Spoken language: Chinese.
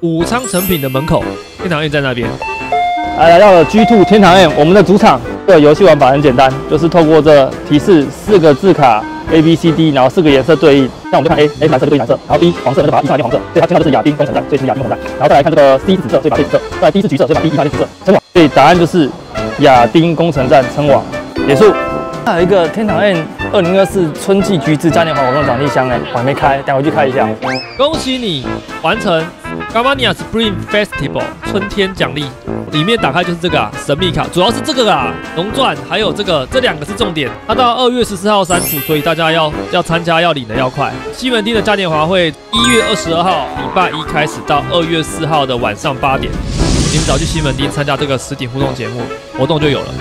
武昌成品的门口，天堂院在那边。来来到了 G Two 天堂院，我们的主场。这个游戏玩法很简单，就是透过这提示四个字卡 A B C D，然后四个颜色对应。那我们就看 A，A 蓝色就对应蓝色，然后 B 黄色，那就把它移上来变黄色。所以它信号就是亚丁工程站，所以是亚丁工程站。然后再来看这个 C 紫色，所以把 C 紫色。再来 D 是橘色，所以把 D 移上变紫色。称网，所以答案就是亚丁工程站称网结束。还有一个天堂院二零二四春季橘子嘉年华活动奖励箱哎，我还没开，等回去开一下。恭喜你完成 g a m a n i a Spring Festival 春天奖励，里面打开就是这个啊神秘卡，主要是这个啊龙钻，还有这个这两个是重点。它到二月十四号删除，所以大家要要参加要领的要快。西门町的嘉年华会一月二十二号礼拜一开始到二月四号的晚上八点，你们早去西门町参加这个实体互动节目，活动就有了。